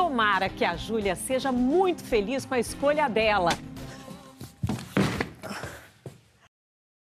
Tomara que a Júlia seja muito feliz com a escolha dela.